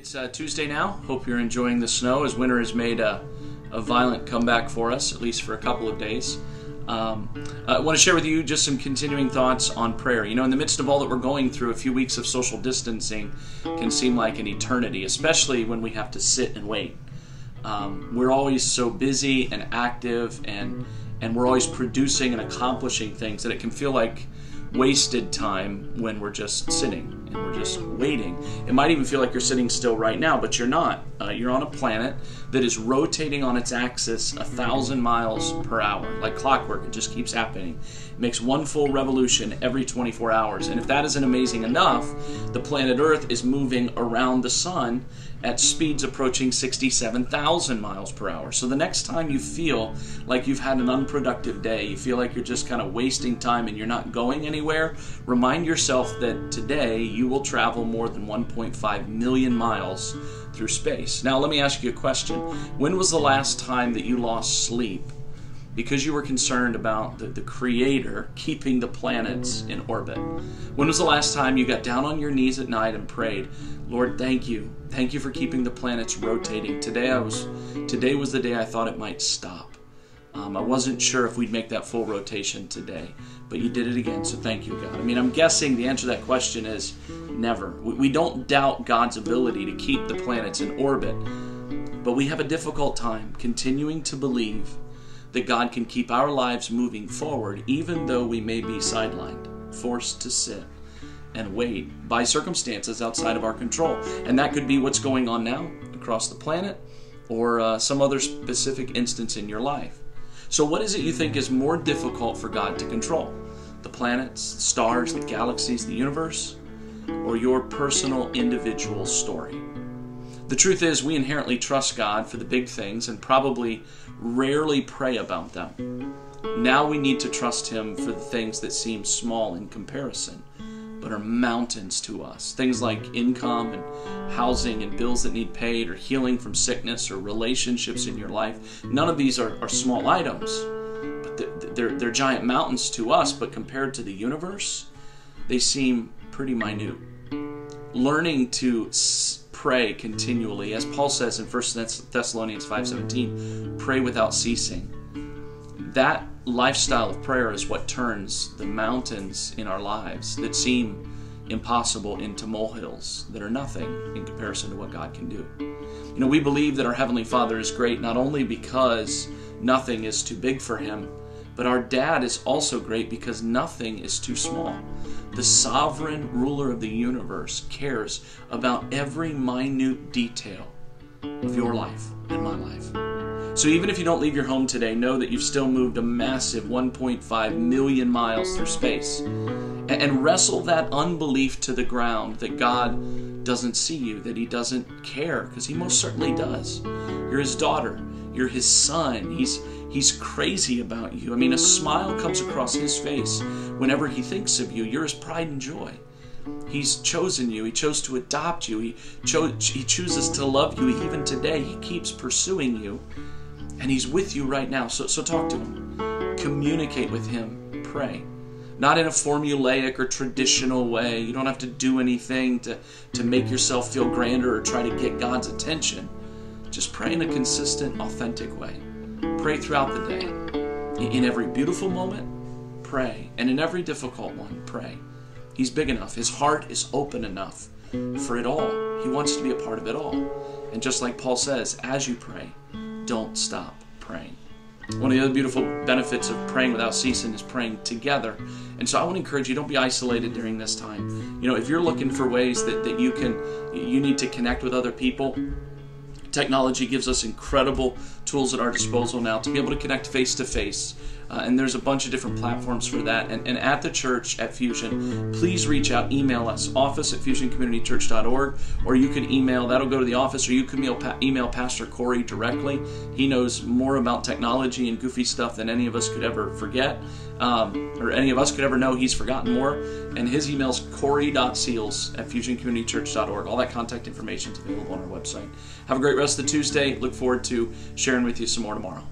It's uh, Tuesday now. Hope you're enjoying the snow as winter has made a, a violent comeback for us, at least for a couple of days. Um, I want to share with you just some continuing thoughts on prayer. You know, in the midst of all that we're going through, a few weeks of social distancing can seem like an eternity, especially when we have to sit and wait. Um, we're always so busy and active, and and we're always producing and accomplishing things that it can feel like wasted time when we're just sitting and we're just waiting. It might even feel like you're sitting still right now, but you're not. Uh, you're on a planet that is rotating on its axis a thousand miles per hour, like clockwork. It just keeps happening. Makes one full revolution every 24 hours. And if that isn't amazing enough, the planet Earth is moving around the sun at speeds approaching 67,000 miles per hour. So the next time you feel like you've had an unproductive day, you feel like you're just kind of wasting time and you're not going anywhere, remind yourself that today you will travel more than 1.5 million miles through space. Now, let me ask you a question. When was the last time that you lost sleep because you were concerned about the, the Creator keeping the planets in orbit? When was the last time you got down on your knees at night and prayed, Lord, thank you. Thank you for keeping the planets rotating. Today I was today was the day I thought it might stop. Um, I wasn't sure if we'd make that full rotation today, but you did it again, so thank you, God. I mean, I'm guessing the answer to that question is never. We, we don't doubt God's ability to keep the planets in orbit, but we have a difficult time continuing to believe that God can keep our lives moving forward, even though we may be sidelined, forced to sit and wait by circumstances outside of our control. And that could be what's going on now across the planet or uh, some other specific instance in your life. So, what is it you think is more difficult for God to control? The planets, the stars, the galaxies, the universe, or your personal individual story? The truth is, we inherently trust God for the big things and probably rarely pray about them. Now we need to trust Him for the things that seem small in comparison but are mountains to us. Things like income and housing and bills that need paid, or healing from sickness, or relationships in your life. None of these are, are small items, but they're, they're giant mountains to us, but compared to the universe, they seem pretty minute. Learning to pray continually, as Paul says in 1 Thessalonians 5:17, pray without ceasing. That lifestyle of prayer is what turns the mountains in our lives that seem impossible into molehills that are nothing in comparison to what God can do. You know, we believe that our Heavenly Father is great not only because nothing is too big for Him, but our dad is also great because nothing is too small. The sovereign ruler of the universe cares about every minute detail of your life and my life. So even if you don't leave your home today, know that you've still moved a massive 1.5 million miles through space. And wrestle that unbelief to the ground that God doesn't see you, that He doesn't care, because He most certainly does. You're His daughter, you're His son. He's He's crazy about you. I mean, a smile comes across his face whenever he thinks of you. You're his pride and joy. He's chosen you. He chose to adopt you. He, cho- he chooses to love you even today. He keeps pursuing you and He's with you right now. So, so talk to Him, communicate with Him, pray. Not in a formulaic or traditional way. You don't have to do anything to, to make yourself feel grander or try to get God's attention. Just pray in a consistent, authentic way. Pray throughout the day. In every beautiful moment, pray. And in every difficult one, pray. He's big enough. His heart is open enough for it all. He wants to be a part of it all. And just like Paul says, as you pray, don't stop praying. One of the other beautiful benefits of praying without ceasing is praying together. And so I want to encourage you don't be isolated during this time. You know, if you're looking for ways that, that you can you need to connect with other people, technology gives us incredible tools at our disposal now to be able to connect face to face uh, and there's a bunch of different platforms for that. And, and, at the church at Fusion, please reach out, email us, office at fusioncommunitychurch.org, or you can email, that'll go to the office, or you can email, email Pastor Corey directly. He knows more about technology and goofy stuff than any of us could ever forget, um, or any of us could ever know. He's forgotten more. And his email's corey.seals at fusioncommunitychurch.org. All that contact information is available on our website. Have a great rest of the Tuesday. Look forward to sharing with you some more tomorrow.